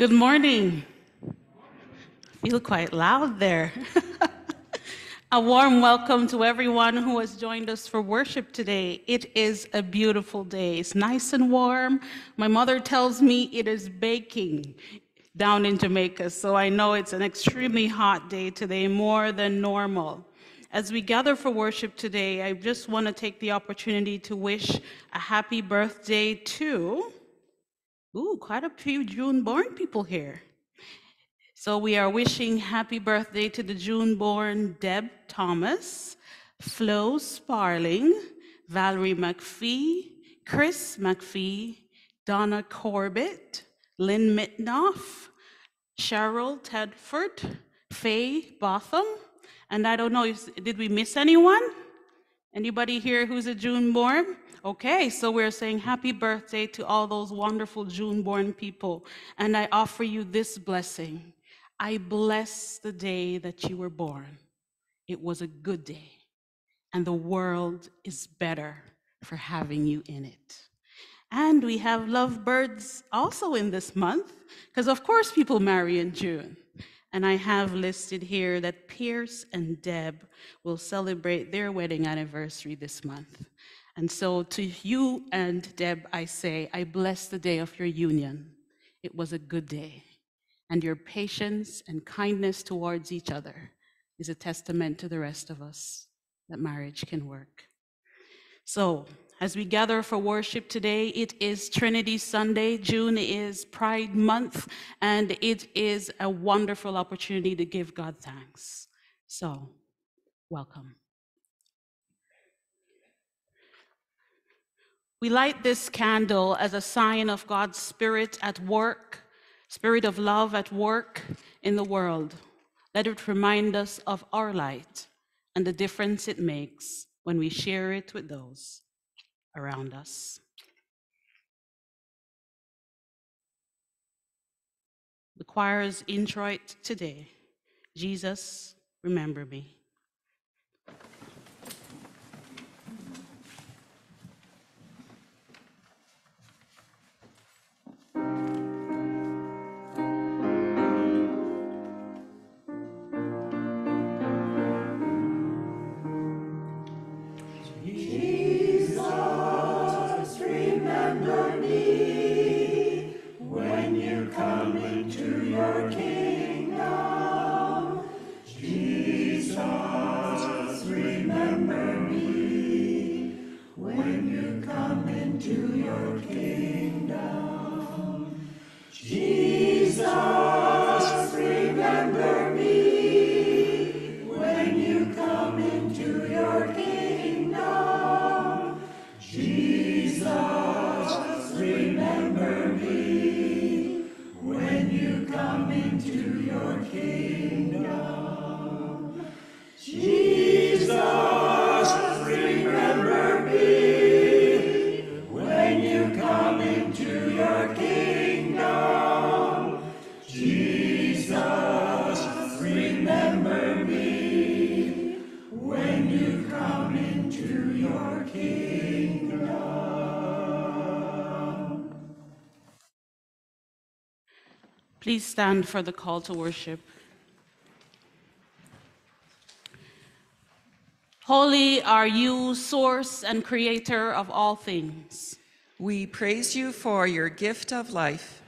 Good morning. I Feel quite loud there. a warm welcome to everyone who has joined us for worship today. It is a beautiful day. It's nice and warm. My mother tells me it is baking down in Jamaica, so I know it's an extremely hot day today, more than normal. As we gather for worship today, I just want to take the opportunity to wish a happy birthday to Ooh, quite a few June born people here. So we are wishing happy birthday to the June born Deb Thomas, Flo Sparling, Valerie McPhee, Chris McPhee, Donna Corbett, Lynn Mitnoff, Cheryl Tedford, Faye Botham, and I don't know, if, did we miss anyone? Anybody here who's a June born? Okay, so we're saying happy birthday to all those wonderful June born people. And I offer you this blessing. I bless the day that you were born. It was a good day, and the world is better for having you in it. And we have lovebirds also in this month, because of course people marry in June. And I have listed here that Pierce and Deb will celebrate their wedding anniversary this month. And so to you and Deb, I say, I bless the day of your union. It was a good day. And your patience and kindness towards each other is a testament to the rest of us that marriage can work. So, as we gather for worship today, it is Trinity Sunday. June is Pride Month, and it is a wonderful opportunity to give God thanks. So, welcome. We light this candle as a sign of God's Spirit at work, Spirit of love at work in the world. Let it remind us of our light and the difference it makes when we share it with those around us. The choir's introit today Jesus, remember me. to your King. Please stand for the call to worship. Holy are you, source and creator of all things. We praise you for your gift of life.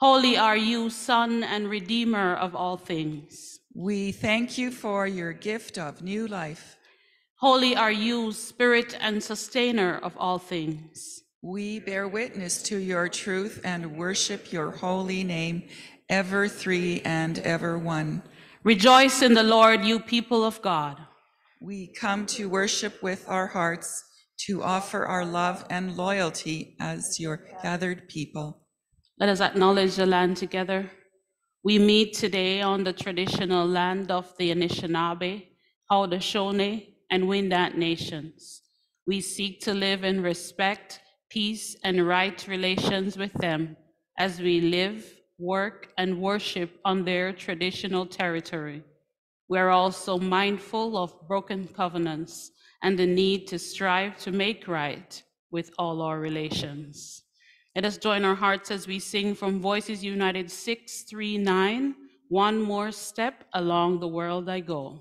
Holy are you, Son and Redeemer of all things. We thank you for your gift of new life. Holy are you, Spirit and Sustainer of all things. We bear witness to your truth and worship your holy name ever three and ever one. Rejoice in the Lord, you people of God. We come to worship with our hearts, to offer our love and loyalty as your gathered people. Let us acknowledge the land together. We meet today on the traditional land of the Anishinaabe, Haudenosaunee, and Wendat nations. We seek to live in respect, peace, and right relations with them as we live work, and worship on their traditional territory. We are also mindful of broken covenants and the need to strive to make right with all our relations. Let us join our hearts as we sing from Voices United 639, One More Step Along the World I Go.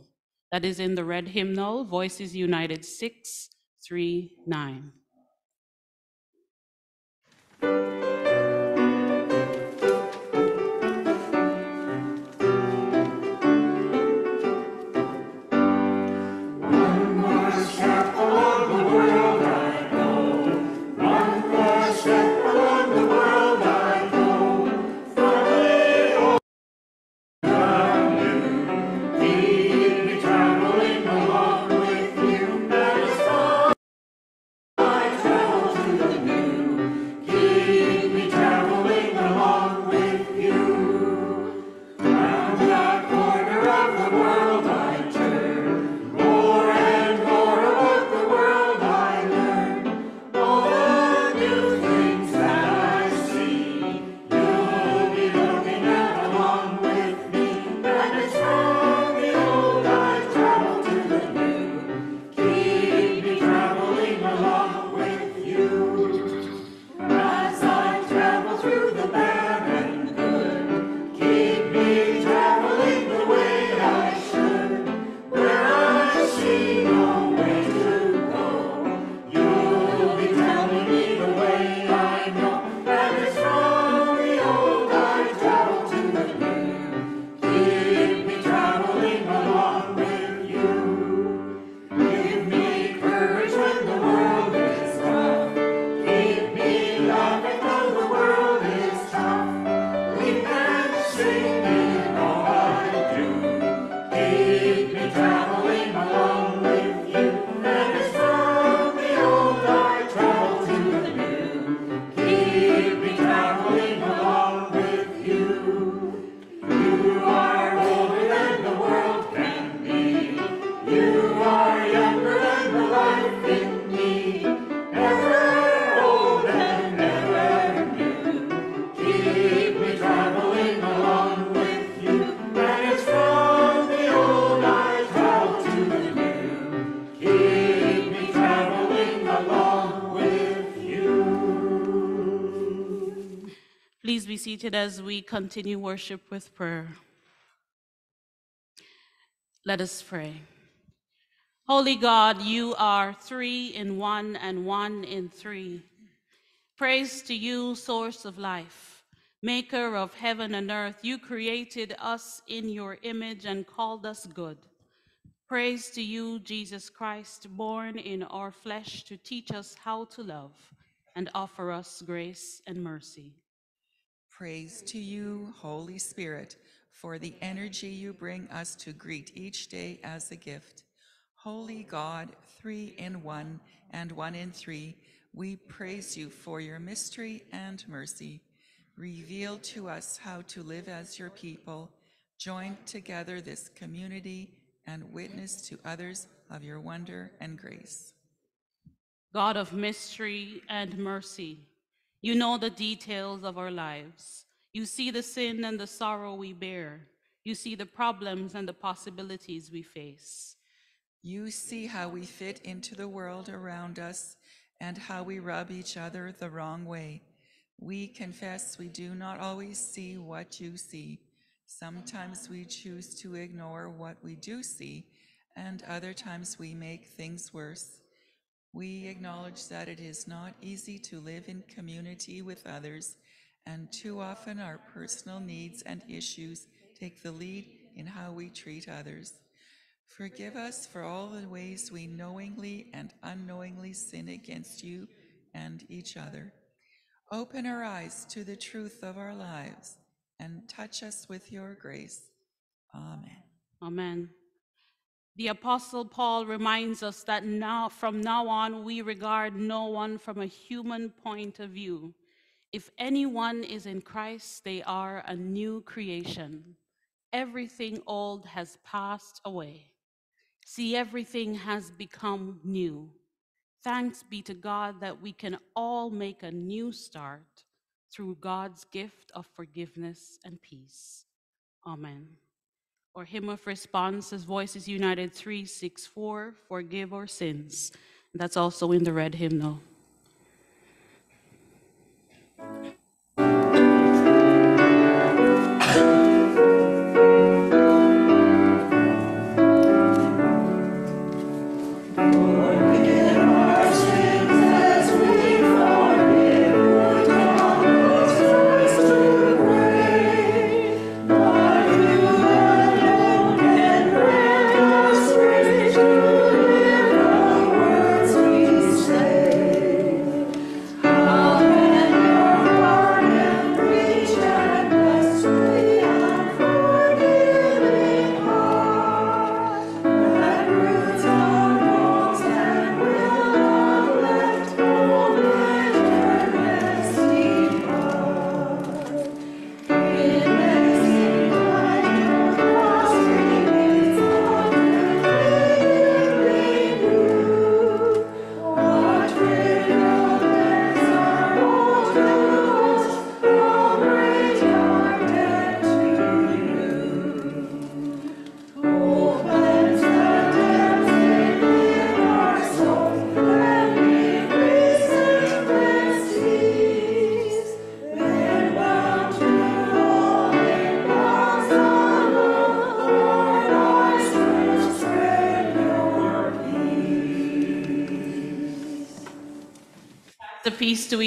That is in the red hymnal, Voices United 639. Please be seated as we continue worship with prayer. Let us pray. Holy God, you are three in one and one in three. Praise to you, source of life, maker of heaven and earth. You created us in your image and called us good. Praise to you, Jesus Christ, born in our flesh to teach us how to love and offer us grace and mercy. Praise to you, Holy Spirit, for the energy you bring us to greet each day as a gift. Holy God, three in one and one in three, we praise you for your mystery and mercy. Reveal to us how to live as your people, join together this community, and witness to others of your wonder and grace. God of mystery and mercy, you know the details of our lives. You see the sin and the sorrow we bear. You see the problems and the possibilities we face. You see how we fit into the world around us and how we rub each other the wrong way. We confess we do not always see what you see. Sometimes we choose to ignore what we do see, and other times we make things worse. We acknowledge that it is not easy to live in community with others, and too often our personal needs and issues take the lead in how we treat others. Forgive us for all the ways we knowingly and unknowingly sin against you and each other. Open our eyes to the truth of our lives and touch us with your grace. Amen. Amen. The Apostle Paul reminds us that now, from now on, we regard no one from a human point of view. If anyone is in Christ, they are a new creation. Everything old has passed away. See, everything has become new. Thanks be to God that we can all make a new start through God's gift of forgiveness and peace. Amen. Or hymn of response as Voices United 364, Forgive Our Sins. That's also in the red hymnal.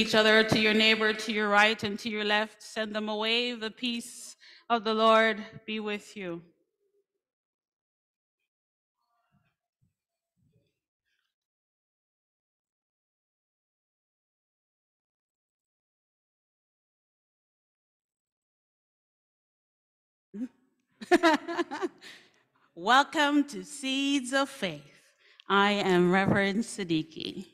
Each other, to your neighbor, to your right and to your left. Send them away. The peace of the Lord be with you. Welcome to Seeds of Faith. I am Reverend Siddiqui.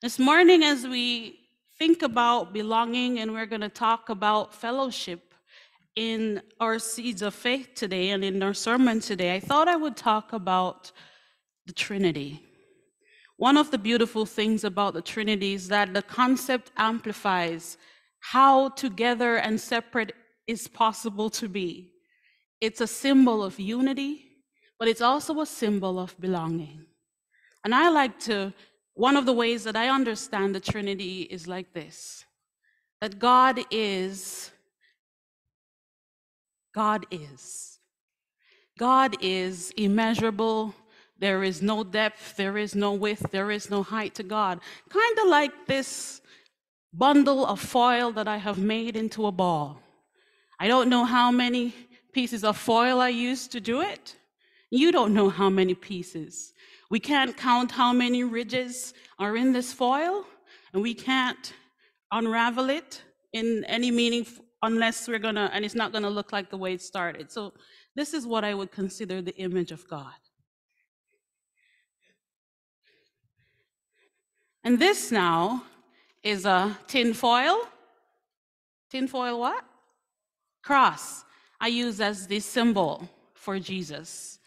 This morning, as we think about belonging, and we're going to talk about fellowship in our Seeds of Faith today and in our sermon today, I thought I would talk about the Trinity. One of the beautiful things about the Trinity is that the concept amplifies how together and separate is possible to be. It's a symbol of unity, but it's also a symbol of belonging. And I like to, one of the ways that I understand the Trinity is like this that God is, God is. God is immeasurable. There is no depth, there is no width, there is no height to God. Kind of like this bundle of foil that I have made into a ball. I don't know how many pieces of foil I used to do it. You don't know how many pieces. We can't count how many ridges are in this foil, and we can't unravel it in any meaning unless we're gonna, and it's not gonna look like the way it started. So, this is what I would consider the image of God. And this now is a tin foil. Tin foil what? Cross. I use as the symbol for Jesus.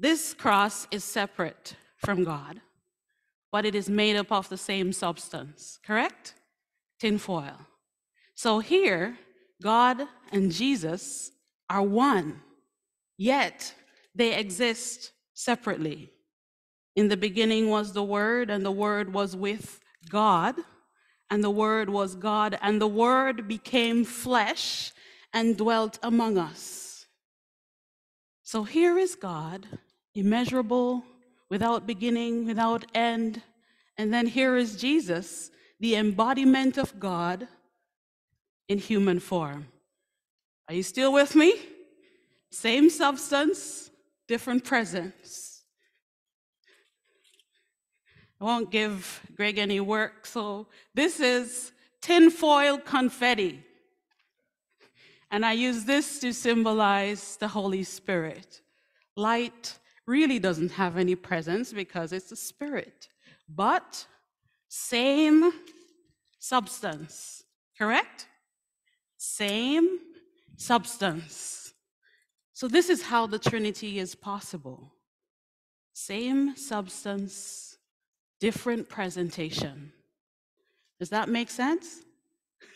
This cross is separate from God, but it is made up of the same substance, correct? Tinfoil. So here, God and Jesus are one, yet they exist separately. In the beginning was the Word, and the Word was with God, and the Word was God, and the Word became flesh and dwelt among us. So here is God, immeasurable, without beginning, without end. And then here is Jesus, the embodiment of God in human form. Are you still with me? Same substance, different presence. I won't give Greg any work, so this is tinfoil confetti. And I use this to symbolize the Holy Spirit. Light really doesn't have any presence because it's a spirit, but same substance, correct? Same substance. So, this is how the Trinity is possible same substance, different presentation. Does that make sense?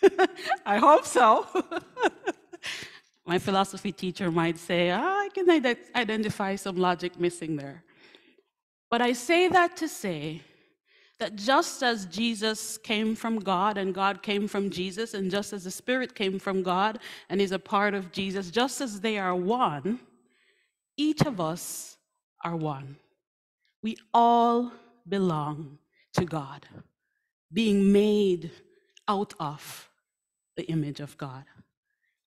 I hope so. My philosophy teacher might say, oh, I can ide- identify some logic missing there. But I say that to say that just as Jesus came from God and God came from Jesus, and just as the Spirit came from God and is a part of Jesus, just as they are one, each of us are one. We all belong to God, being made out of the image of God.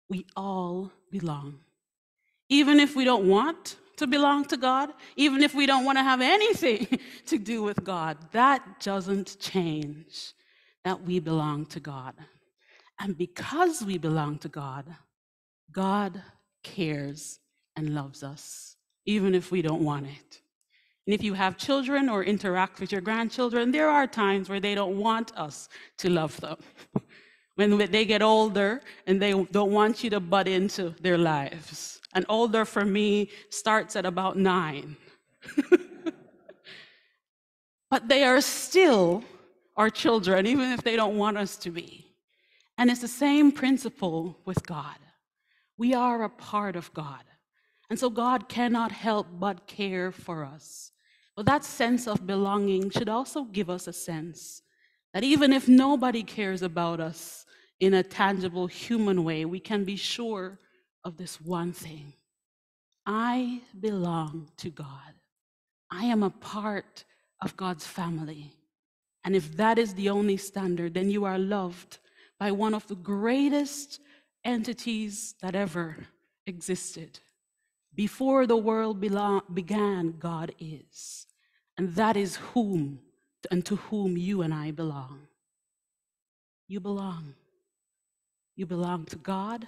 We all belong. Even if we don't want to belong to God, even if we don't want to have anything to do with God, that doesn't change that we belong to God. And because we belong to God, God cares and loves us, even if we don't want it. And if you have children or interact with your grandchildren, there are times where they don't want us to love them. when they get older and they don't want you to butt into their lives. And older for me starts at about nine. but they are still our children, even if they don't want us to be. And it's the same principle with God. We are a part of God. And so God cannot help but care for us. But that sense of belonging should also give us a sense that even if nobody cares about us, in a tangible human way, we can be sure of this one thing I belong to God. I am a part of God's family, And if that is the only standard, then you are loved by one of the greatest entities that ever existed. Before the world began, God is. And that is whom and to whom you and I belong. You belong. You belong to God,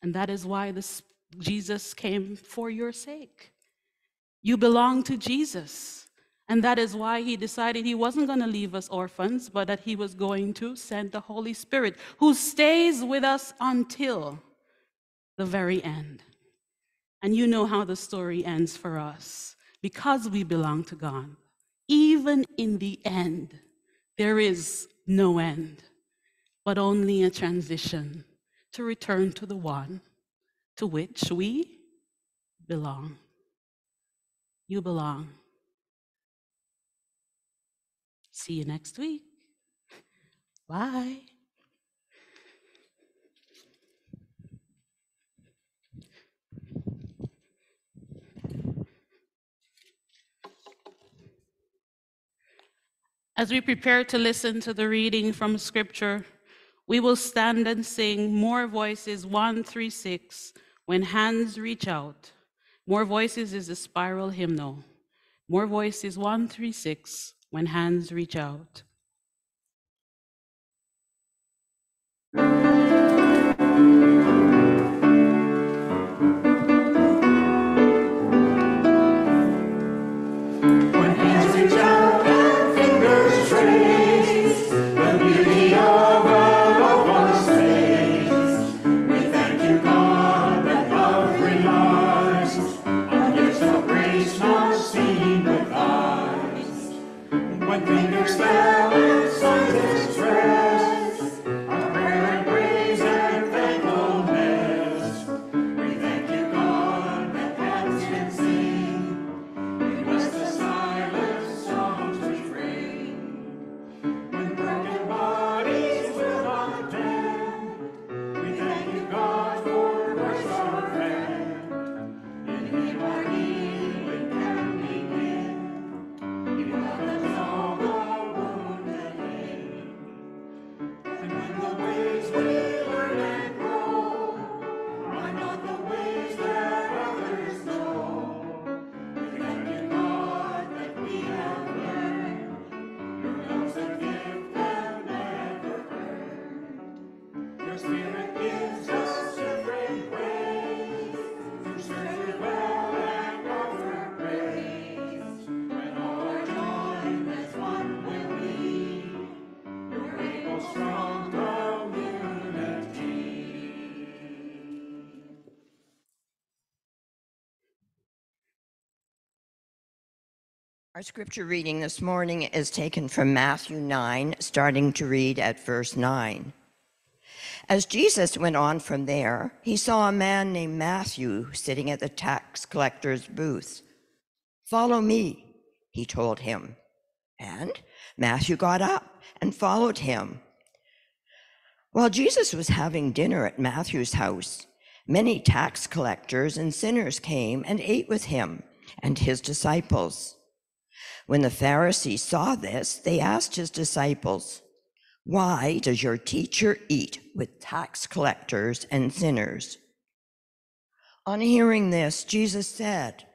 and that is why this, Jesus came for your sake. You belong to Jesus, and that is why he decided he wasn't going to leave us orphans, but that he was going to send the Holy Spirit, who stays with us until the very end. And you know how the story ends for us because we belong to God. Even in the end, there is no end, but only a transition to return to the one to which we belong. You belong. See you next week. Bye. As we prepare to listen to the reading from Scripture, we will stand and sing More Voices 136 when hands reach out. More Voices is a spiral hymnal. More Voices 136 when hands reach out. Our scripture reading this morning is taken from Matthew 9, starting to read at verse 9. As Jesus went on from there, he saw a man named Matthew sitting at the tax collector's booth. Follow me, he told him. And Matthew got up and followed him. While Jesus was having dinner at Matthew's house, many tax collectors and sinners came and ate with him and his disciples. When the Pharisees saw this, they asked his disciples, Why does your teacher eat with tax collectors and sinners? On hearing this, Jesus said,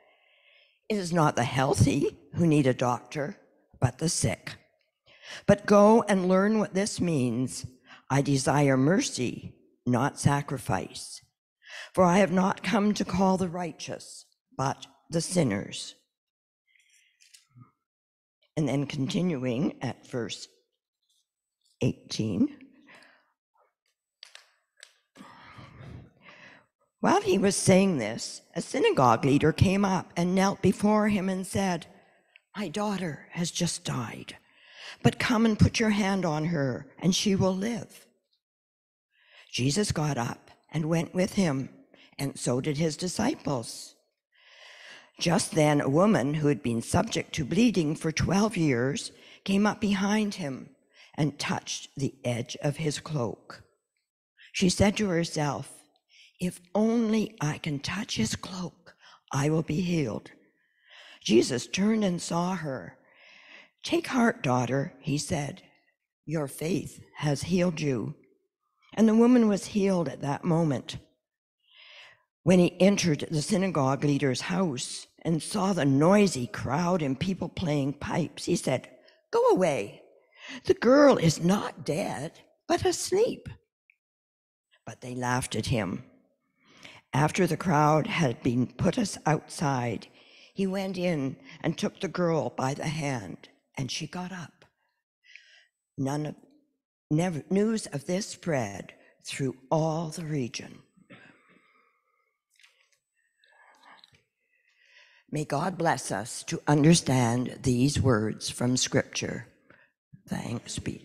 It is not the healthy who need a doctor, but the sick. But go and learn what this means. I desire mercy, not sacrifice. For I have not come to call the righteous, but the sinners. And then continuing at verse 18. While he was saying this, a synagogue leader came up and knelt before him and said, My daughter has just died, but come and put your hand on her, and she will live. Jesus got up and went with him, and so did his disciples. Just then, a woman who had been subject to bleeding for 12 years came up behind him and touched the edge of his cloak. She said to herself, If only I can touch his cloak, I will be healed. Jesus turned and saw her. Take heart, daughter, he said. Your faith has healed you. And the woman was healed at that moment. When he entered the synagogue leader's house and saw the noisy crowd and people playing pipes, he said, Go away. The girl is not dead, but asleep. But they laughed at him. After the crowd had been put us outside, he went in and took the girl by the hand, and she got up. None of, never, news of this spread through all the region. May God bless us to understand these words from Scripture. Thanks be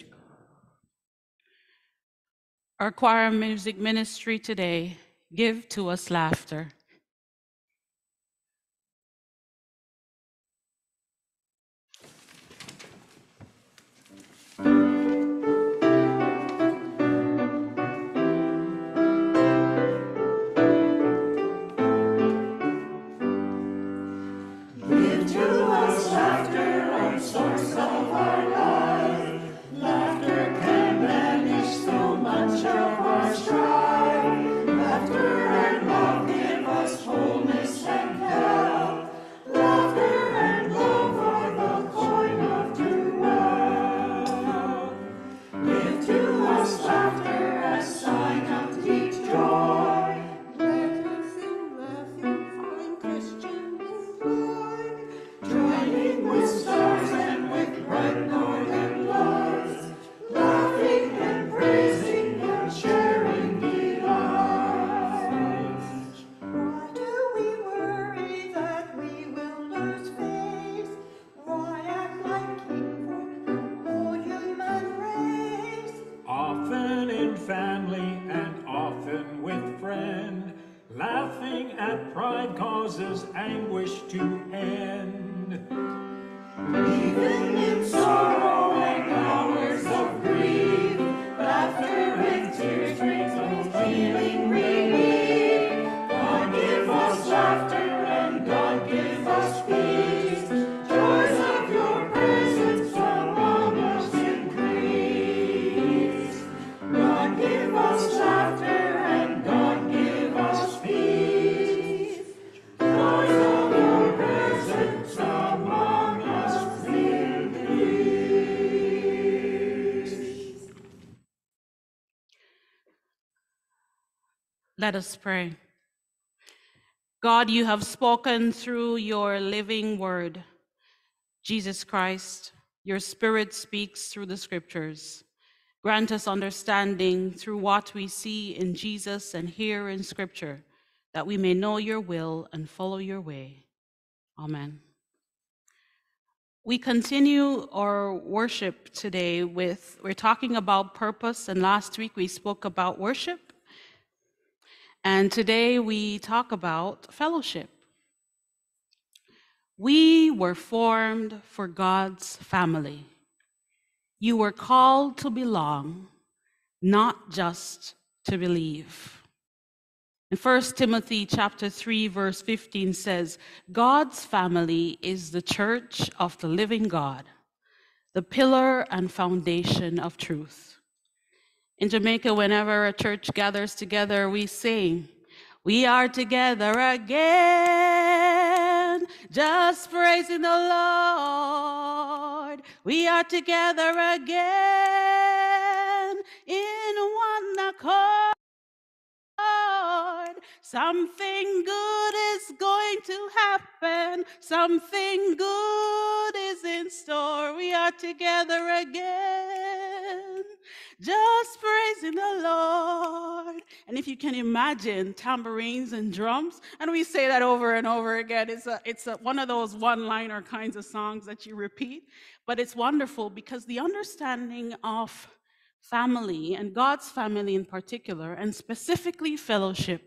Our choir music ministry today, Give to Us Laughter. In family and often with friend, laughing at pride causes anguish to end. Even in sorrow Let us pray. God, you have spoken through your living word. Jesus Christ, your spirit speaks through the scriptures. Grant us understanding through what we see in Jesus and hear in scripture, that we may know your will and follow your way. Amen. We continue our worship today with, we're talking about purpose, and last week we spoke about worship. And today we talk about fellowship. We were formed for God's family. You were called to belong, not just to believe. In 1 Timothy chapter 3 verse 15 says, God's family is the church of the living God, the pillar and foundation of truth. In Jamaica, whenever a church gathers together, we sing, We are together again, just praising the Lord. We are together again in one accord. Something good is going to happen. Something good is in store. We are together again, just praising the Lord. And if you can imagine tambourines and drums, and we say that over and over again, it's, a, it's a, one of those one liner kinds of songs that you repeat. But it's wonderful because the understanding of family and God's family in particular, and specifically fellowship,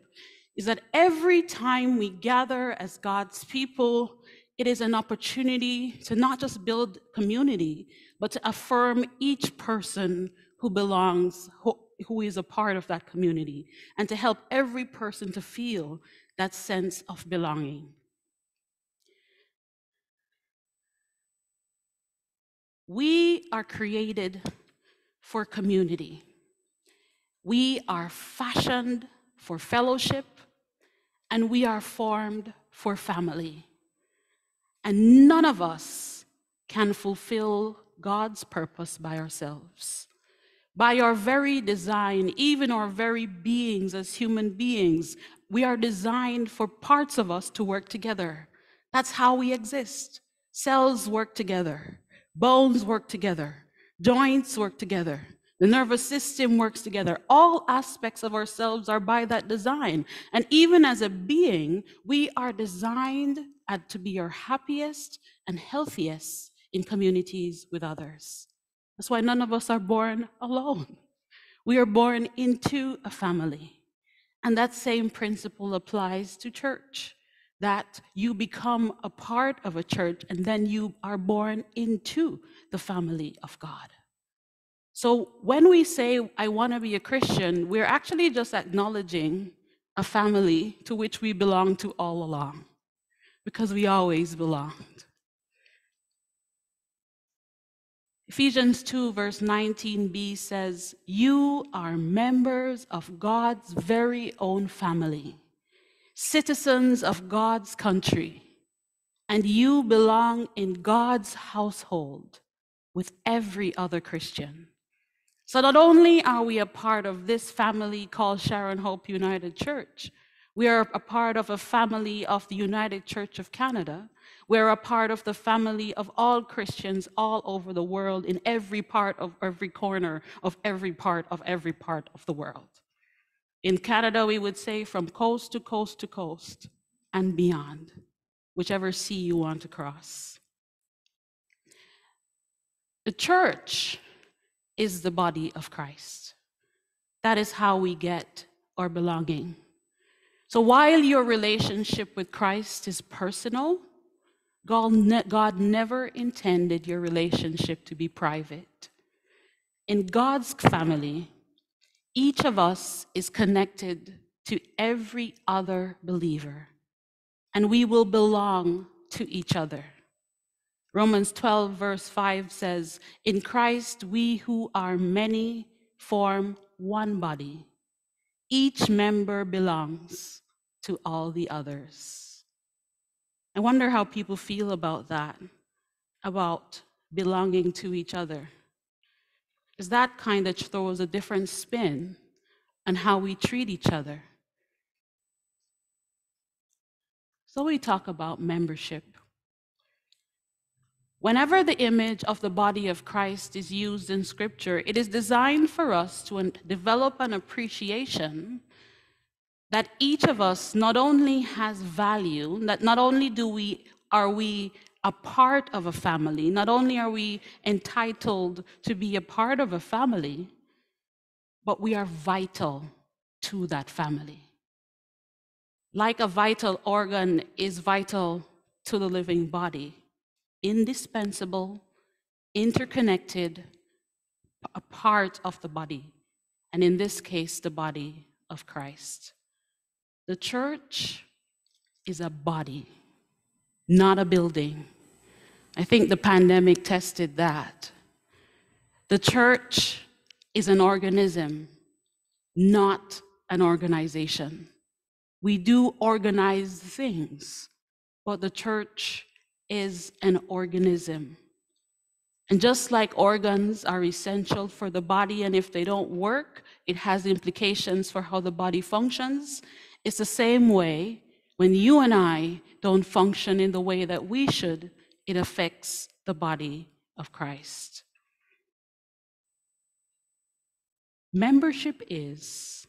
is that every time we gather as God's people, it is an opportunity to not just build community, but to affirm each person who belongs, who, who is a part of that community, and to help every person to feel that sense of belonging. We are created for community. We are fashioned for fellowship, and we are formed for family. And none of us can fulfill God's purpose by ourselves. By our very design, even our very beings as human beings, we are designed for parts of us to work together. That's how we exist. Cells work together, bones work together, joints work together, the nervous system works together. All aspects of ourselves are by that design. And even as a being, we are designed to be our happiest and healthiest in communities with others. That's why none of us are born alone. We are born into a family. And that same principle applies to church that you become a part of a church and then you are born into the family of God. So when we say, I want to be a Christian, we're actually just acknowledging a family to which we belong to all along because we always belonged. Ephesians 2, verse 19b says, You are members of God's very own family, citizens of God's country, and you belong in God's household with every other Christian. So not only are we a part of this family called Sharon Hope United Church, we are a part of a family of the United Church of Canada. We're a part of the family of all Christians all over the world, in every part of every corner of every part of every part of the world. In Canada, we would say from coast to coast to coast and beyond, whichever sea you want to cross. The church is the body of Christ. That is how we get our belonging. So while your relationship with Christ is personal, God, ne- God never intended your relationship to be private. In God's family, each of us is connected to every other believer, and we will belong to each other. Romans 12, verse 5 says, In Christ we who are many form one body. Each member belongs to all the others. I wonder how people feel about that, about belonging to each other. Because that kind of throws a different spin on how we treat each other. So we talk about membership. Whenever the image of the body of Christ is used in Scripture, it is designed for us to develop an appreciation that each of us not only has value, that not only do we are we a part of a family, not only are we entitled to be a part of a family, but we are vital to that family. Like a vital organ is vital to the living body, indispensable, interconnected, a part of the body, and in this case, the body of Christ. The church is a body, not a building. I think the pandemic tested that. The church is an organism, not an organization. We do organize things, but the church is an organism. And just like organs are essential for the body, and if they don't work, it has implications for how the body functions, it's the same way when you and I don't function in the way that we should, it affects the body of Christ. Membership is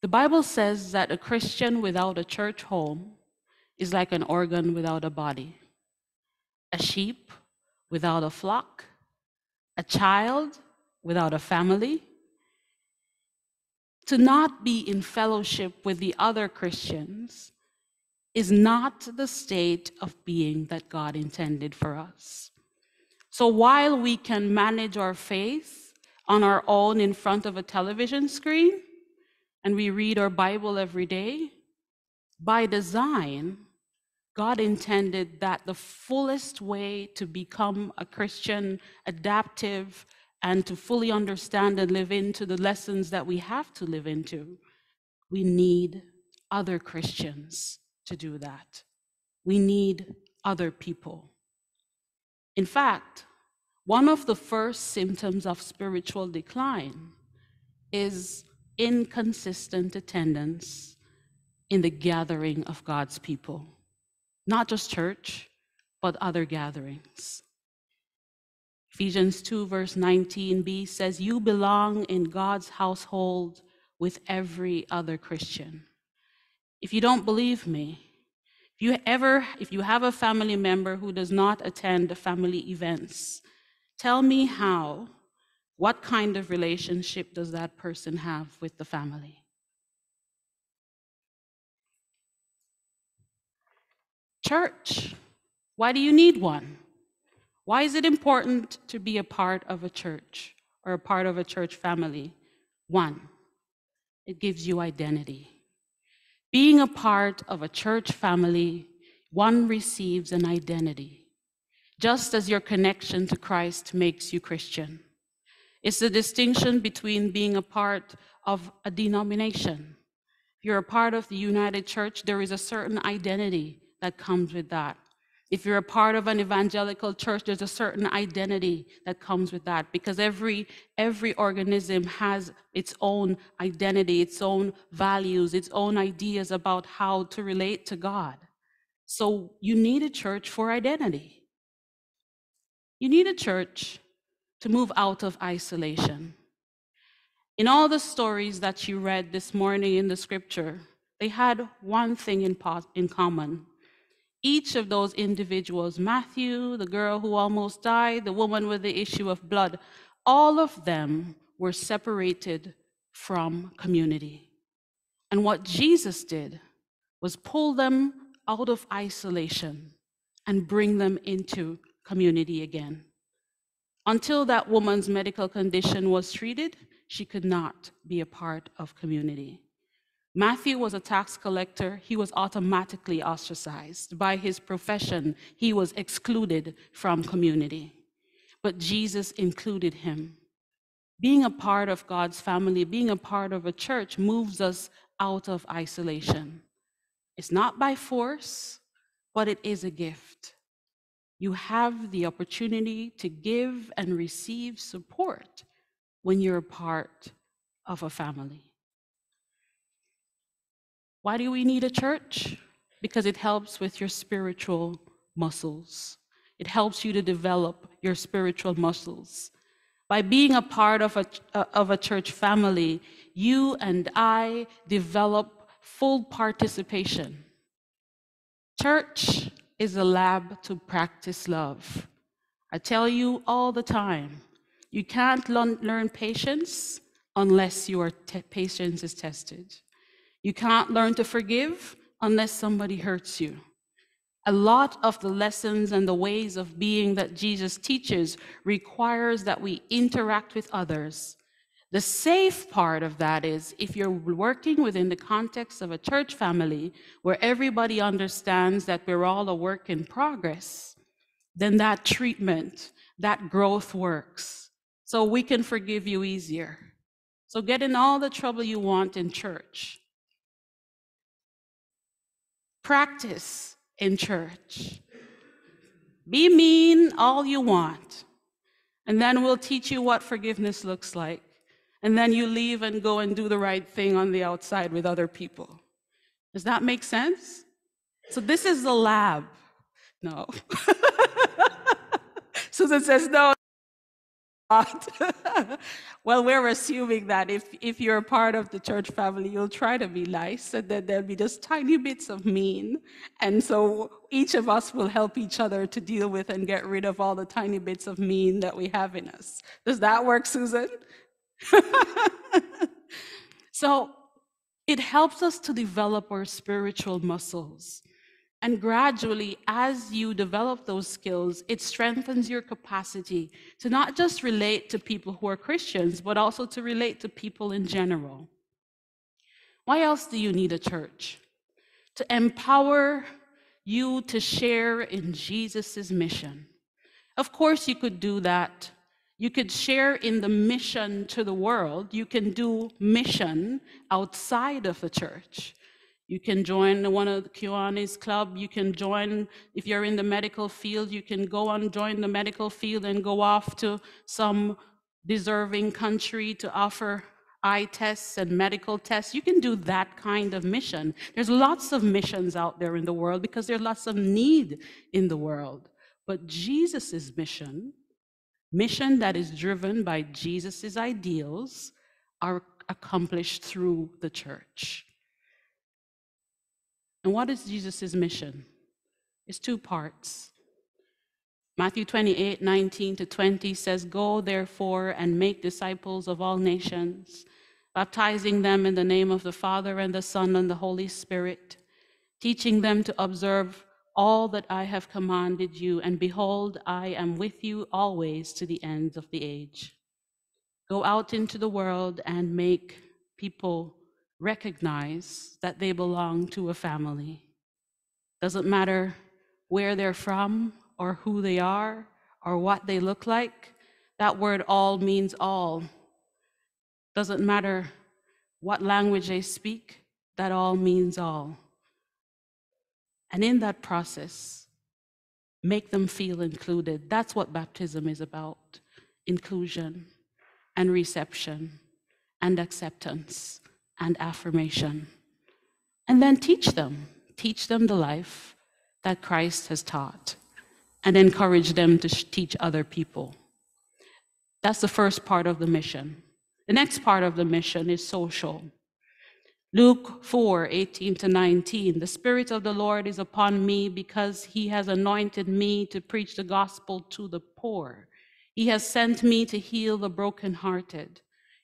the Bible says that a Christian without a church home is like an organ without a body, a sheep without a flock, a child without a family. To not be in fellowship with the other Christians is not the state of being that God intended for us. So while we can manage our faith on our own in front of a television screen and we read our Bible every day, by design, God intended that the fullest way to become a Christian, adaptive, and to fully understand and live into the lessons that we have to live into, we need other Christians to do that. We need other people. In fact, one of the first symptoms of spiritual decline is inconsistent attendance in the gathering of God's people, not just church, but other gatherings. Ephesians 2, verse 19b says, You belong in God's household with every other Christian. If you don't believe me, if you ever, if you have a family member who does not attend the family events, tell me how, what kind of relationship does that person have with the family? Church, why do you need one? Why is it important to be a part of a church or a part of a church family? One, it gives you identity. Being a part of a church family, one receives an identity, just as your connection to Christ makes you Christian. It's the distinction between being a part of a denomination. If you're a part of the United Church, there is a certain identity that comes with that. If you're a part of an evangelical church, there's a certain identity that comes with that because every, every organism has its own identity, its own values, its own ideas about how to relate to God. So you need a church for identity. You need a church to move out of isolation. In all the stories that you read this morning in the scripture, they had one thing in, in common each of those individuals Matthew, the girl who almost died, the woman with the issue of blood all of them were separated from community. And what Jesus did was pull them out of isolation and bring them into community again. Until that woman's medical condition was treated, she could not be a part of community. Matthew was a tax collector. He was automatically ostracized. By his profession, he was excluded from community. But Jesus included him. Being a part of God's family, being a part of a church, moves us out of isolation. It's not by force, but it is a gift. You have the opportunity to give and receive support when you're a part of a family. Why do we need a church? Because it helps with your spiritual muscles. It helps you to develop your spiritual muscles. By being a part of a, of a church family, you and I develop full participation. Church is a lab to practice love. I tell you all the time, you can't learn patience unless your patience is tested. You can't learn to forgive unless somebody hurts you. A lot of the lessons and the ways of being that Jesus teaches requires that we interact with others. The safe part of that is if you're working within the context of a church family where everybody understands that we're all a work in progress, then that treatment, that growth works. So we can forgive you easier. So get in all the trouble you want in church Practice in church. Be mean all you want, and then we'll teach you what forgiveness looks like. And then you leave and go and do the right thing on the outside with other people. Does that make sense? So, this is the lab. No. Susan says, no, well, we're assuming that if, if you're a part of the church family, you'll try to be nice, and then there'll be just tiny bits of mean. And so each of us will help each other to deal with and get rid of all the tiny bits of mean that we have in us. Does that work, Susan? so it helps us to develop our spiritual muscles. And gradually, as you develop those skills, it strengthens your capacity to not just relate to people who are Christians, but also to relate to people in general. Why else do you need a church? To empower you to share in Jesus' mission. Of course, you could do that. You could share in the mission to the world. You can do mission outside of the church. You can join one of the Kiwanis club. You can join, if you're in the medical field, you can go and join the medical field and go off to some deserving country to offer eye tests and medical tests. You can do that kind of mission. There's lots of missions out there in the world because there's lots of need in the world. But Jesus's mission, mission that is driven by Jesus's ideals, are accomplished through the church. And what is Jesus' mission? It's two parts. Matthew 28 19 to 20 says, Go therefore and make disciples of all nations, baptizing them in the name of the Father and the Son and the Holy Spirit, teaching them to observe all that I have commanded you. And behold, I am with you always to the end of the age. Go out into the world and make people recognize that they belong to a family. Doesn't matter where they're from or who they are or what they look like. That word all means all. Doesn't matter what language they speak, that all means all. And in that process, make them feel included. That's what baptism is about inclusion and reception and acceptance and affirmation. And then teach them, teach them the life that Christ has taught, and encourage them to teach other people. That's the first part of the mission. The next part of the mission is social. Luke 4 18 to 19. The Spirit of the Lord is upon me because he has anointed me to preach the gospel to the poor. He has sent me to heal the brokenhearted,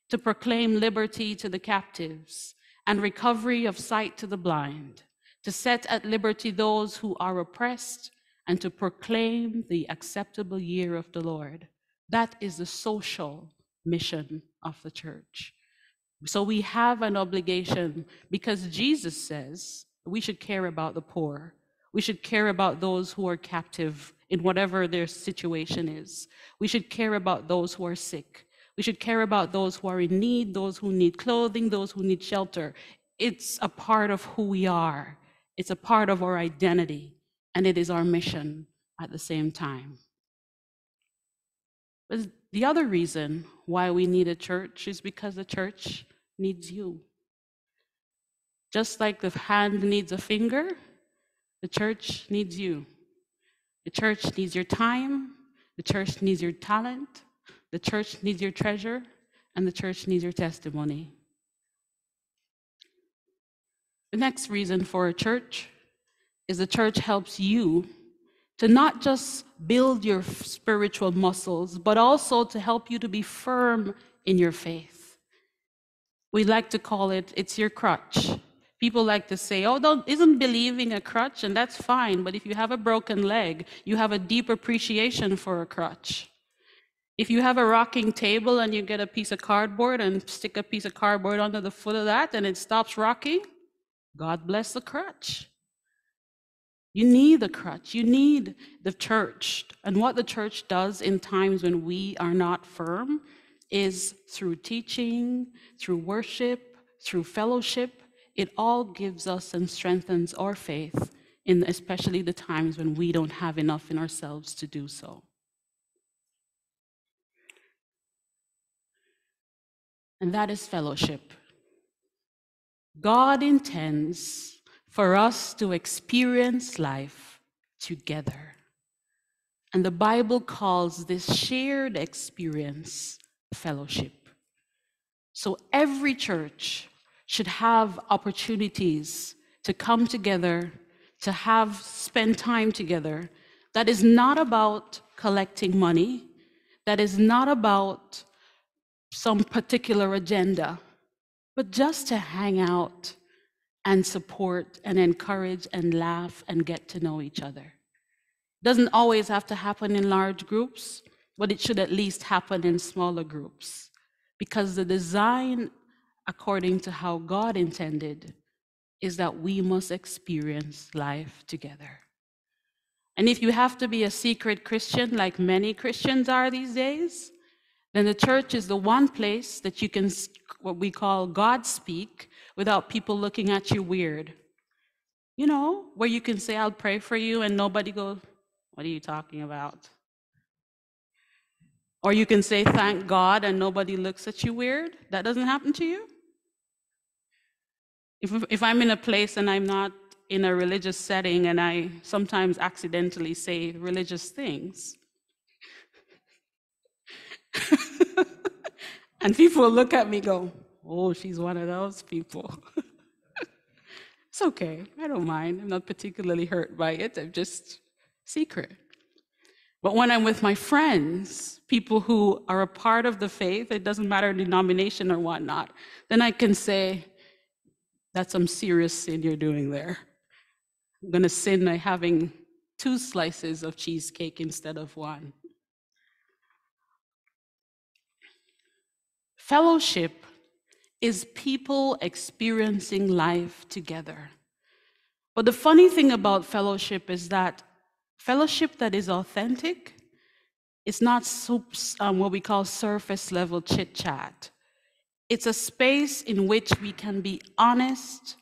to proclaim liberty to the captives and recovery of sight to the blind, to set at liberty those who are oppressed, and to proclaim the acceptable year of the Lord. That is the social mission of the church. So we have an obligation because Jesus says we should care about the poor. We should care about those who are captive in whatever their situation is. We should care about those who are sick. We should care about those who are in need, those who need clothing, those who need shelter. It's a part of who we are, it's a part of our identity, and it is our mission at the same time. But the other reason why we need a church is because the church needs you. Just like the hand needs a finger, the church needs you. The church needs your time, the church needs your talent, the church needs your treasure, and the church needs your testimony. The next reason for a church is the church helps you to not just build your spiritual muscles, but also to help you to be firm in your faith. We like to call it, it's your crutch. People like to say, oh, don't, isn't believing a crutch? And that's fine. But if you have a broken leg, you have a deep appreciation for a crutch. If you have a rocking table and you get a piece of cardboard and stick a piece of cardboard under the foot of that and it stops rocking, God bless the crutch. You need the crutch. You need the church. And what the church does in times when we are not firm is through teaching, through worship, through fellowship, it all gives us and strengthens our faith in especially the times when we don't have enough in ourselves to do so. And that is fellowship. God intends for us to experience life together. And the Bible calls this shared experience fellowship. So every church should have opportunities to come together, to have spend time together. That is not about collecting money. That is not about some particular agenda, but just to hang out and support and encourage and laugh and get to know each other. Doesn't always have to happen in large groups, but it should at least happen in smaller groups because the design, according to how God intended, is that we must experience life together. And if you have to be a secret Christian, like many Christians are these days, then the church is the one place that you can, what we call God speak, without people looking at you weird. You know, where you can say, I'll pray for you, and nobody goes, What are you talking about? Or you can say, Thank God, and nobody looks at you weird. That doesn't happen to you? If, if I'm in a place and I'm not in a religious setting and I sometimes accidentally say religious things, and people look at me go, oh, she's one of those people. it's okay. I don't mind. I'm not particularly hurt by it. I'm just secret. But when I'm with my friends, people who are a part of the faith, it doesn't matter denomination or whatnot, then I can say, that's some serious sin you're doing there. I'm going to sin by having two slices of cheesecake instead of one. Fellowship is people experiencing life together. But the funny thing about fellowship is that fellowship that is authentic is not sup- um, what we call surface level chit chat. It's a space in which we can be honest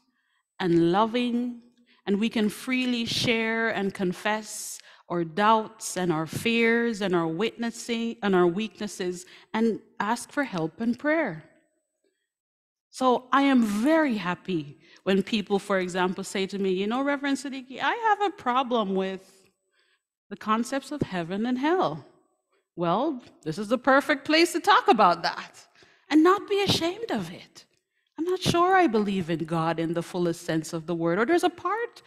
and loving, and we can freely share and confess our doubts and our fears and our witnessing and our weaknesses and ask for help and prayer. So I am very happy when people, for example, say to me, you know, Reverend Siddiqui, I have a problem with the concepts of heaven and hell. Well, this is the perfect place to talk about that and not be ashamed of it. I'm not sure I believe in God in the fullest sense of the word, or there's a part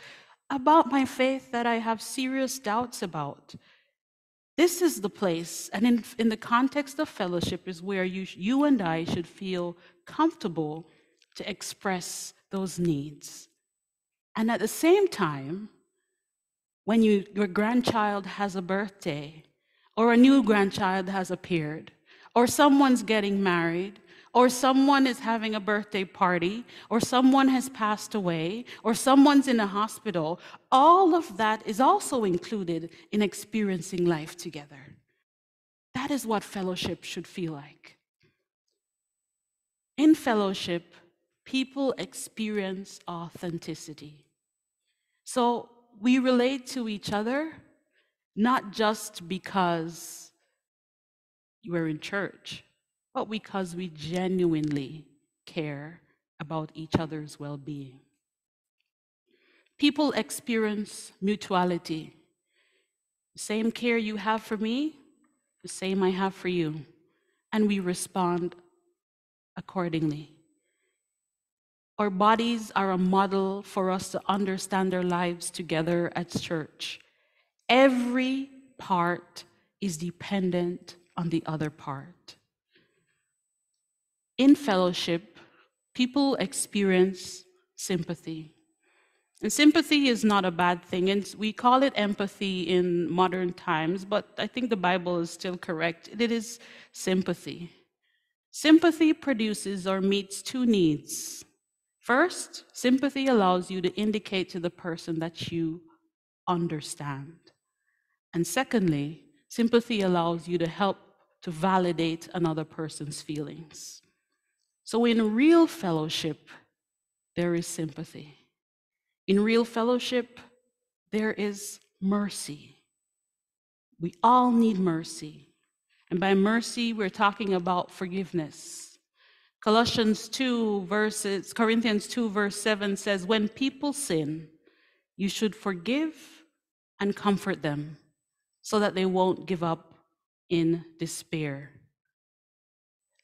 about my faith that I have serious doubts about. This is the place, and in, in the context of fellowship, is where you, you and I should feel comfortable to express those needs. And at the same time, when you, your grandchild has a birthday, or a new grandchild has appeared, or someone's getting married, or someone is having a birthday party, or someone has passed away, or someone's in a hospital, all of that is also included in experiencing life together. That is what fellowship should feel like. In fellowship, people experience authenticity. So we relate to each other not just because we're in church, but because we genuinely care about each other's well being. People experience mutuality. The same care you have for me, the same I have for you. And we respond accordingly. Our bodies are a model for us to understand our lives together at church. Every part is dependent on the other part. In fellowship, people experience sympathy. And sympathy is not a bad thing. And we call it empathy in modern times, but I think the Bible is still correct. It is sympathy. Sympathy produces or meets two needs. First, sympathy allows you to indicate to the person that you understand. And secondly, sympathy allows you to help to validate another person's feelings. So in real fellowship, there is sympathy. In real fellowship, there is mercy. We all need mercy. And by mercy, we're talking about forgiveness. Colossians 2 verses, Corinthians 2 verse 7 says, when people sin, you should forgive and comfort them so that they won't give up in despair.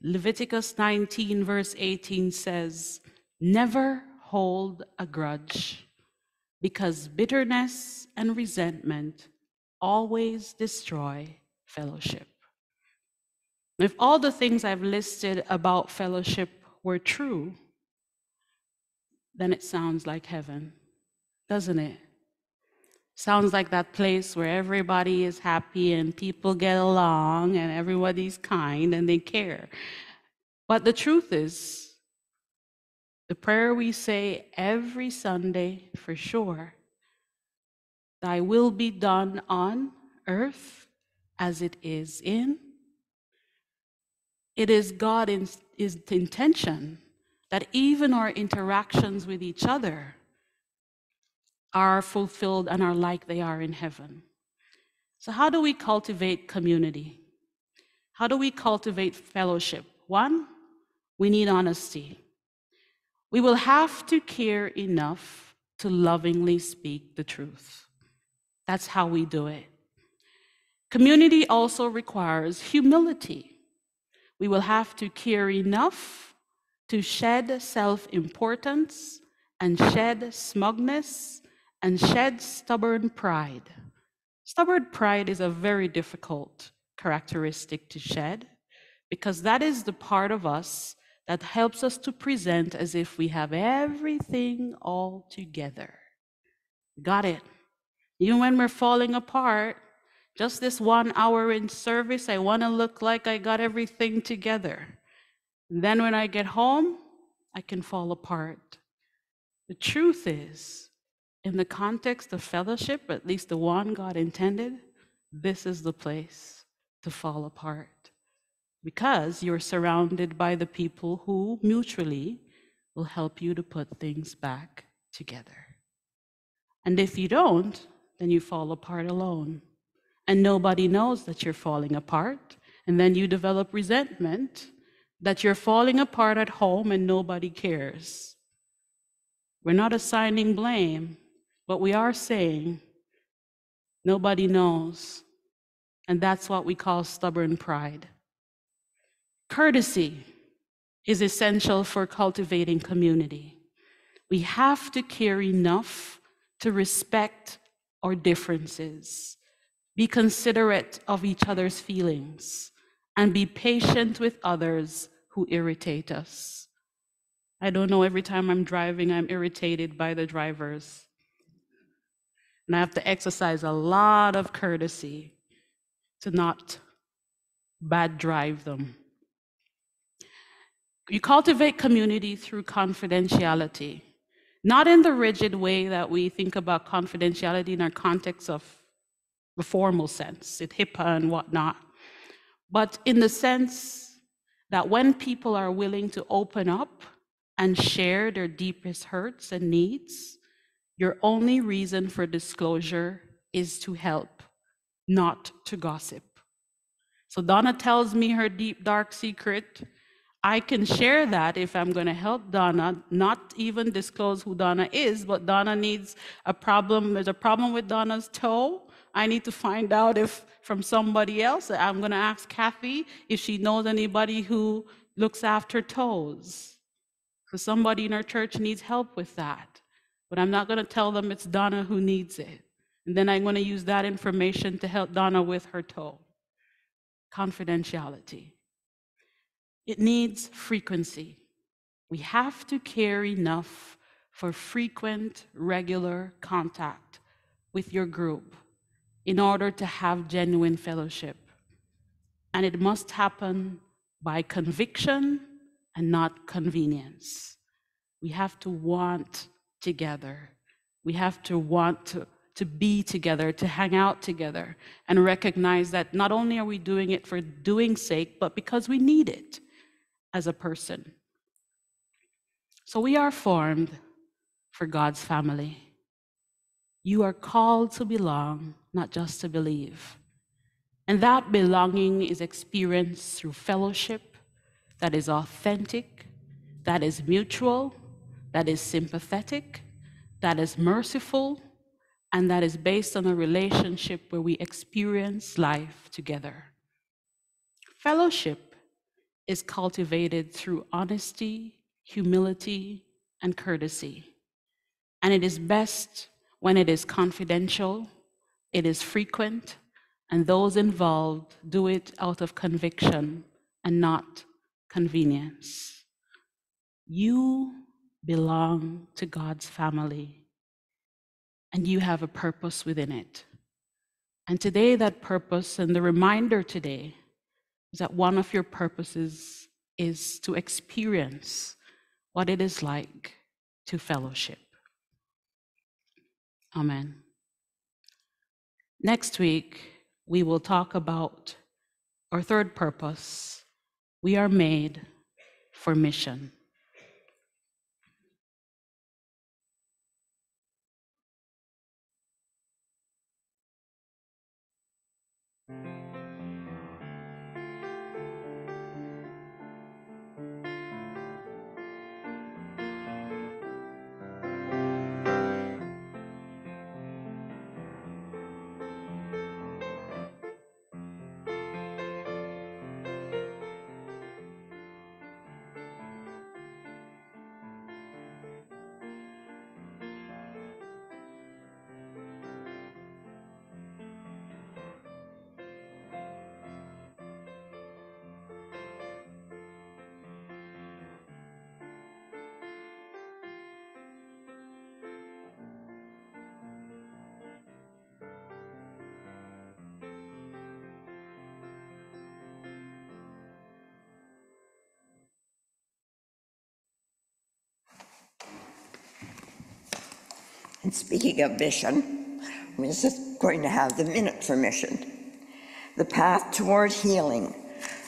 Leviticus 19 verse 18 says, never hold a grudge because bitterness and resentment always destroy fellowship. If all the things I've listed about fellowship were true, then it sounds like heaven, doesn't it? Sounds like that place where everybody is happy and people get along and everybody's kind and they care. But the truth is, the prayer we say every Sunday for sure, Thy will be done on earth as it is in. It is God's intention that even our interactions with each other are fulfilled and are like they are in heaven. So, how do we cultivate community? How do we cultivate fellowship? One, we need honesty. We will have to care enough to lovingly speak the truth. That's how we do it. Community also requires humility. We will have to care enough to shed self importance and shed smugness and shed stubborn pride. Stubborn pride is a very difficult characteristic to shed because that is the part of us that helps us to present as if we have everything all together. Got it? Even when we're falling apart, just this one hour in service, I want to look like I got everything together. And then when I get home, I can fall apart. The truth is, in the context of fellowship, at least the one God intended, this is the place to fall apart because you're surrounded by the people who mutually will help you to put things back together. And if you don't, then you fall apart alone. And nobody knows that you're falling apart. And then you develop resentment that you're falling apart at home and nobody cares. We're not assigning blame, but we are saying nobody knows. And that's what we call stubborn pride. Courtesy is essential for cultivating community. We have to care enough to respect our differences, be considerate of each other's feelings, and be patient with others who irritate us. I don't know, every time I'm driving, I'm irritated by the drivers. And I have to exercise a lot of courtesy to not bad drive them. You cultivate community through confidentiality, not in the rigid way that we think about confidentiality in our context of the formal sense, in HIPAA and whatnot, but in the sense that when people are willing to open up and share their deepest hurts and needs, your only reason for disclosure is to help, not to gossip. So Donna tells me her deep, dark secret. I can share that if I'm going to help Donna, not even disclose who Donna is, but Donna needs a problem. There's a problem with Donna's toe. I need to find out if from somebody else. I'm going to ask Kathy if she knows anybody who looks after toes. Because somebody in our church needs help with that. But I'm not going to tell them it's Donna who needs it. And then I'm going to use that information to help Donna with her toe. Confidentiality. It needs frequency. We have to care enough for frequent, regular contact with your group in order to have genuine fellowship. And it must happen by conviction and not convenience. We have to want together. We have to want to, to be together, to hang out together, and recognize that not only are we doing it for doing sake, but because we need it as a person. So we are formed for God's family. You are called to belong, not just to believe. And that belonging is experienced through fellowship that is authentic, that is mutual, that is sympathetic, that is merciful, and that is based on a relationship where we experience life together. Fellowship is cultivated through honesty, humility, and courtesy. And it is best when it is confidential, it is frequent, and those involved do it out of conviction and not convenience. You belong to God's family, and you have a purpose within it. And today, that purpose and the reminder today is that one of your purposes is to experience what it is like to fellowship. Amen. Next week, we will talk about our third purpose. We are made for mission. And speaking of mission, we're just going to have the minute for mission. The path toward healing,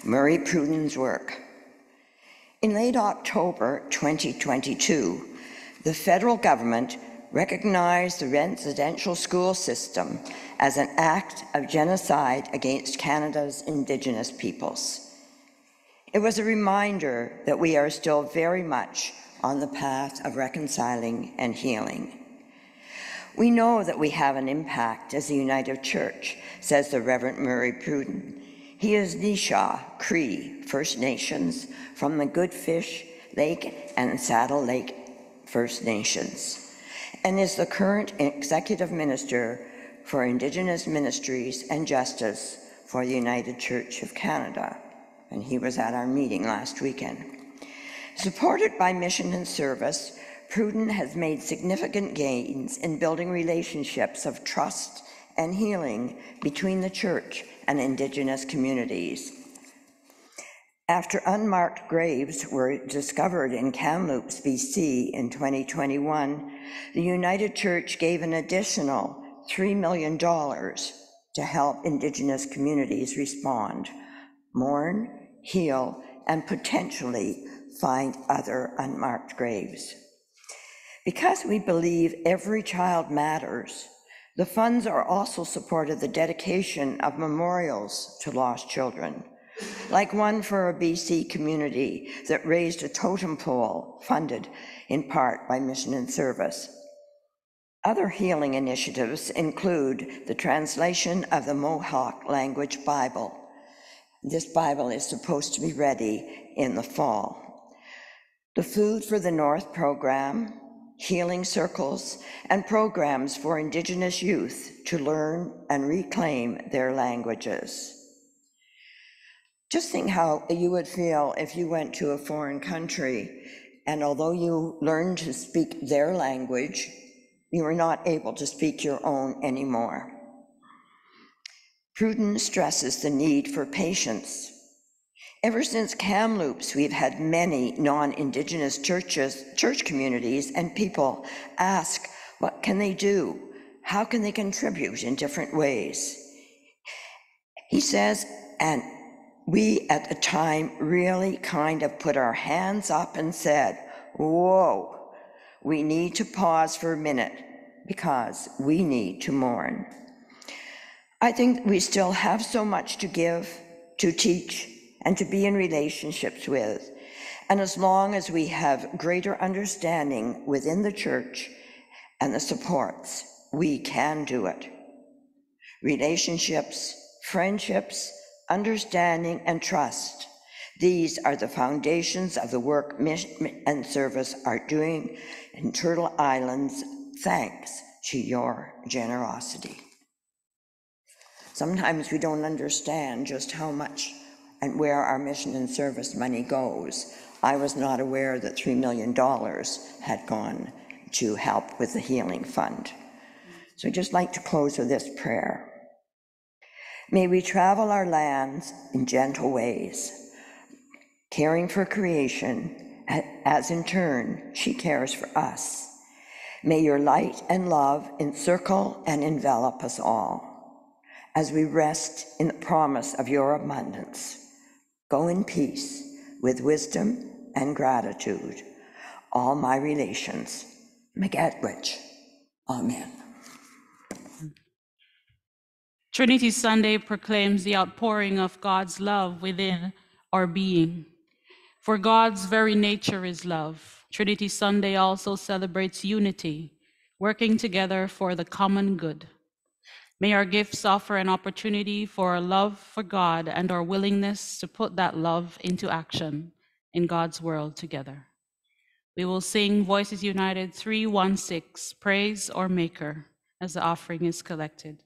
Murray Pruden's work. In late October 2022, the federal government recognized the residential school system as an act of genocide against Canada's Indigenous peoples. It was a reminder that we are still very much on the path of reconciling and healing. We know that we have an impact as a united church, says the Reverend Murray Pruden. He is Nisha Cree First Nations from the Goodfish Lake and Saddle Lake First Nations, and is the current executive minister for Indigenous Ministries and Justice for the United Church of Canada. And he was at our meeting last weekend. Supported by mission and service, Pruden has made significant gains in building relationships of trust and healing between the church and Indigenous communities. After unmarked graves were discovered in Kamloops, BC in 2021, the United Church gave an additional $3 million to help Indigenous communities respond, mourn, heal, and potentially find other unmarked graves. Because we believe every child matters, the funds are also supported the dedication of memorials to lost children, like one for a BC community that raised a totem pole funded in part by Mission and Service. Other healing initiatives include the translation of the Mohawk language Bible. This Bible is supposed to be ready in the fall. The Food for the North program, healing circles, and programs for Indigenous youth to learn and reclaim their languages. Just think how you would feel if you went to a foreign country and although you learned to speak their language, you were not able to speak your own anymore. Pruden stresses the need for patience. Ever since Kamloops, we've had many non-Indigenous churches, church communities, and people ask, what can they do? How can they contribute in different ways? He says, and we at the time really kind of put our hands up and said, whoa, we need to pause for a minute because we need to mourn. I think we still have so much to give, to teach, and to be in relationships with. And as long as we have greater understanding within the church and the supports, we can do it. Relationships, friendships, understanding, and trust. These are the foundations of the work mission and service are doing in Turtle Islands, thanks to your generosity. Sometimes we don't understand just how much and where our mission and service money goes. I was not aware that $3 million had gone to help with the Healing Fund. So I'd just like to close with this prayer. May we travel our lands in gentle ways, caring for creation as in turn she cares for us. May your light and love encircle and envelop us all. as we rest in the promise of your abundance. Go in peace with wisdom and gratitude. All my relations. Miigwech. Amen. Trinity Sunday proclaims the outpouring of God's love within our being. For God's very nature is love. Trinity Sunday also celebrates unity, working together for the common good. May our gifts offer an opportunity for our love for God and our willingness to put that love into action in God's world together. We will sing Voices United 316, Praise or Maker, as the offering is collected.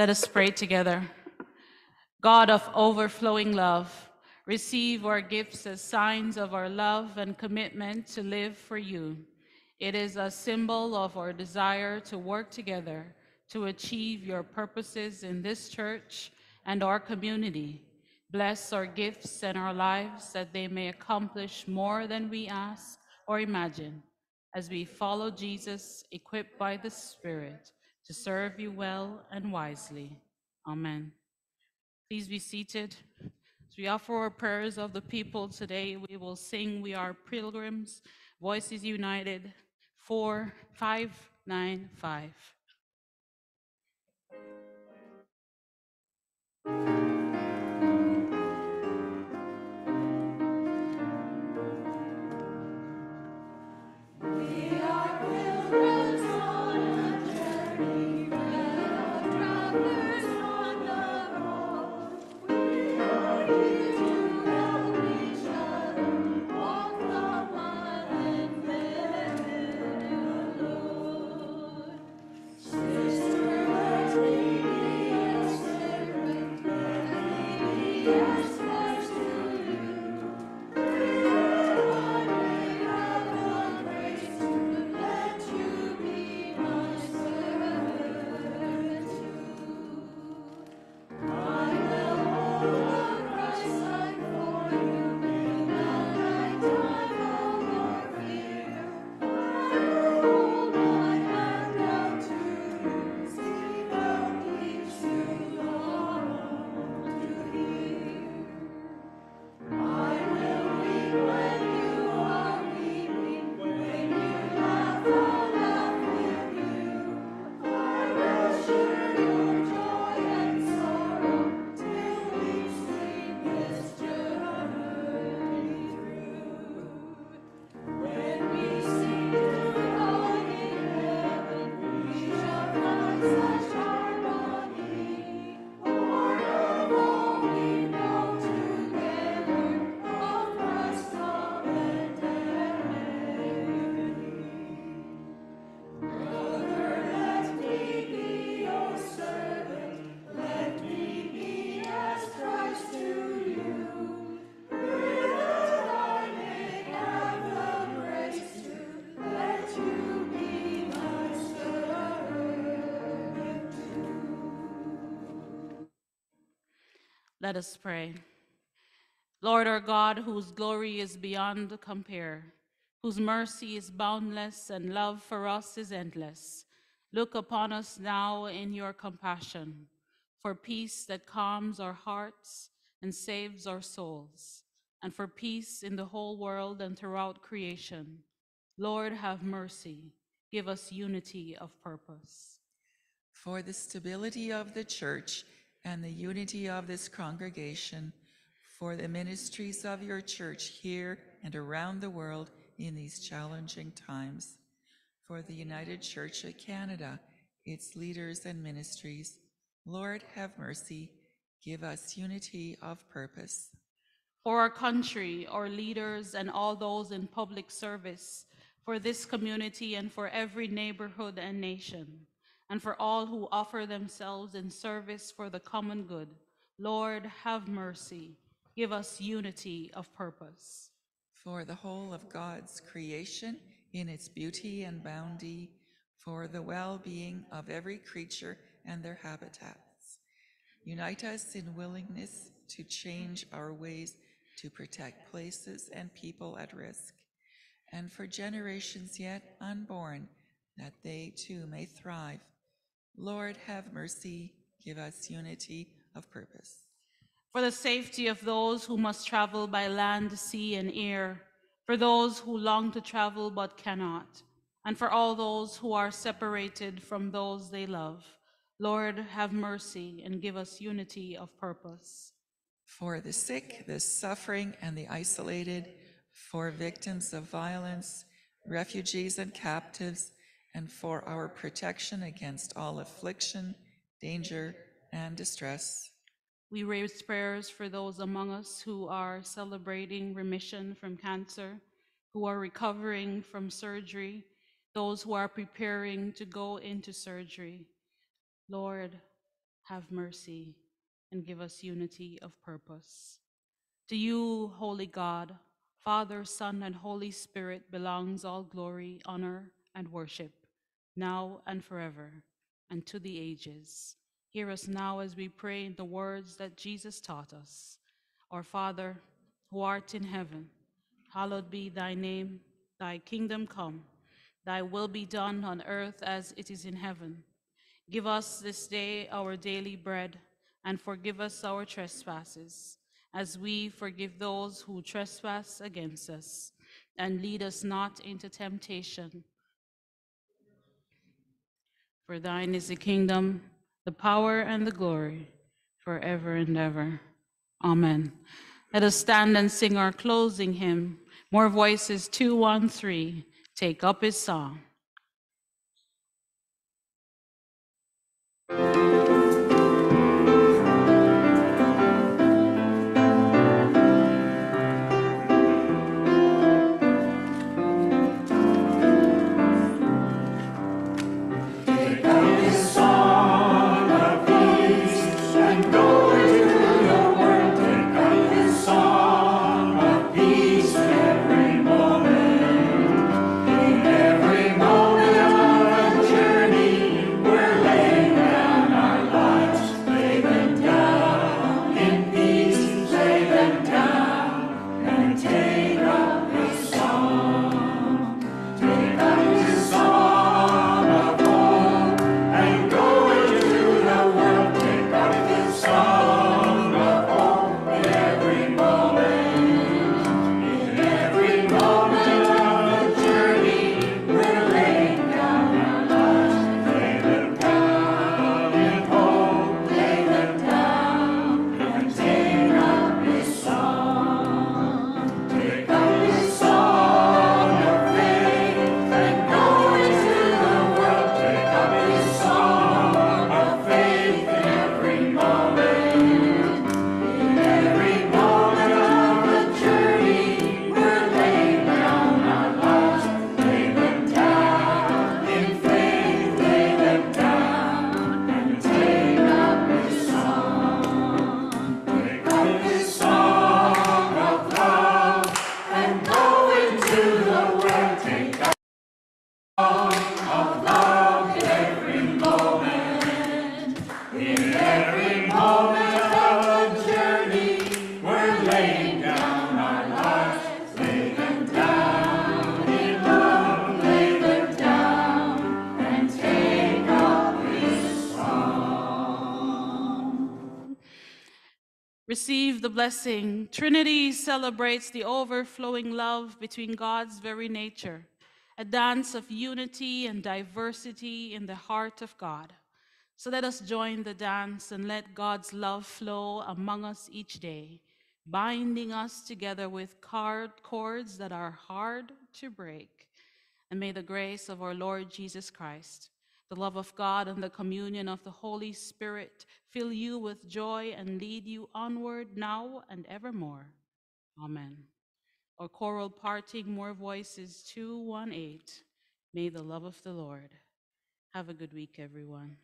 Let us pray together. God of overflowing love, receive our gifts as signs of our love and commitment to live for you. It is a symbol of our desire to work together to achieve your purposes in this church and our community. Bless our gifts and our lives that they may accomplish more than we ask or imagine as we follow Jesus, equipped by the Spirit to serve you well and wisely. Amen. Please be seated. As we offer our prayers of the people today, we will sing We Are Pilgrims, Voices United, 4595. Let us pray. Lord our God, whose glory is beyond compare, whose mercy is boundless and love for us is endless, look upon us now in your compassion, for peace that calms our hearts and saves our souls. and for peace in the whole world and throughout creation. Lord, have mercy. Give us unity of purpose. For the stability of the church and the unity of this congregation, for the ministries of your church here and around the world in these challenging times, for the United Church of Canada, its leaders and ministries, Lord, have mercy. Give us unity of purpose. For our country, our leaders, and all those in public service, for this community and for every neighborhood and nation, and for all who offer themselves in service for the common good, Lord, have mercy. Give us unity of purpose. for the whole of God's creation in its beauty and bounty, for the well-being of every creature and their habitats. Unite us in willingness to change our ways to protect places and people at risk, and for generations yet unborn, that they too may thrive. Lord, have mercy, give us unity of purpose. for the safety of those who must travel by land, sea, and air, for those who long to travel but cannot, and for all those who are separated from those they love. Lord, have mercy and give us unity of purpose. for the sick, the suffering, and the isolated, for victims of violence, refugees and captives, and for our protection against all affliction, danger, and distress. We raise prayers for those among us who are celebrating remission from cancer, who are recovering from surgery, those who are preparing to go into surgery. Lord, have mercy and give us unity of purpose. To you, Holy God, Father, Son, and Holy Spirit belongs all glory, honor, and worship, now and forever, and to the ages. Hear us now as we pray in the words that Jesus taught us. Our Father, who art in heaven, hallowed be thy name. Thy kingdom come, thy will be done on earth as it is in heaven. Give us this day our daily bread, and forgive us our trespasses, as we forgive those who trespass against us. And lead us not into temptation. For thine is the kingdom, the power, and the glory, forever and ever. Amen. Let us stand and sing our closing hymn. More voices, 213. Take up his song. Blessing. Trinity celebrates the overflowing love between God's very nature, a dance of unity and diversity in the heart of God. So let us join the dance and let God's love flow among us each day, binding us together with card cords that are hard to break. And may the grace of our Lord Jesus Christ, the love of God, and the communion of the Holy Spirit fill you with joy and lead you onward now and evermore. Amen. Our choral parting, more voices 218. May the love of the Lord. Have a good week, everyone.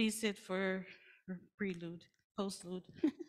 Please sit for er, prelude, postlude.